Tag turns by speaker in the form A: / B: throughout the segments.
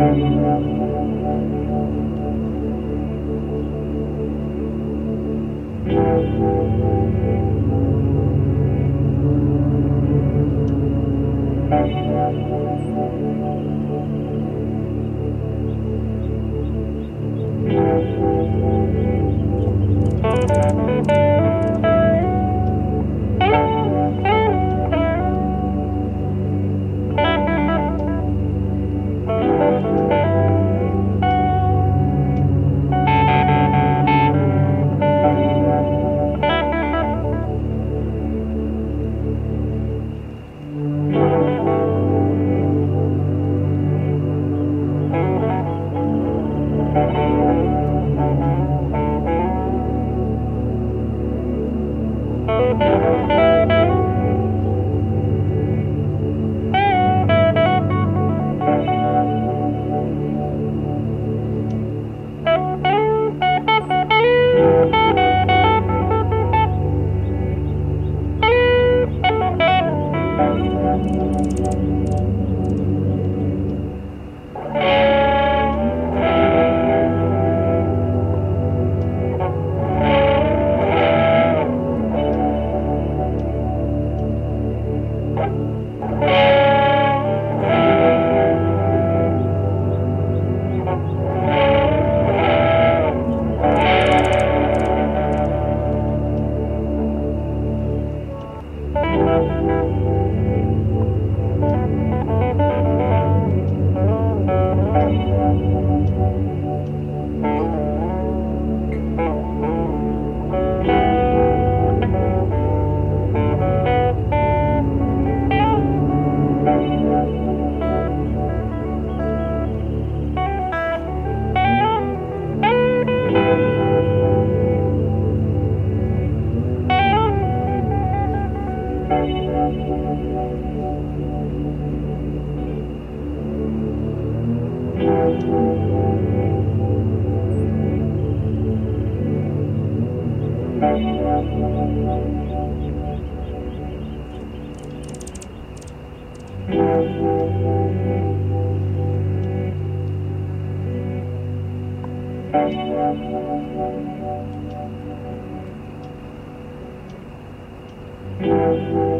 A: thank you Thank you.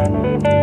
A: Música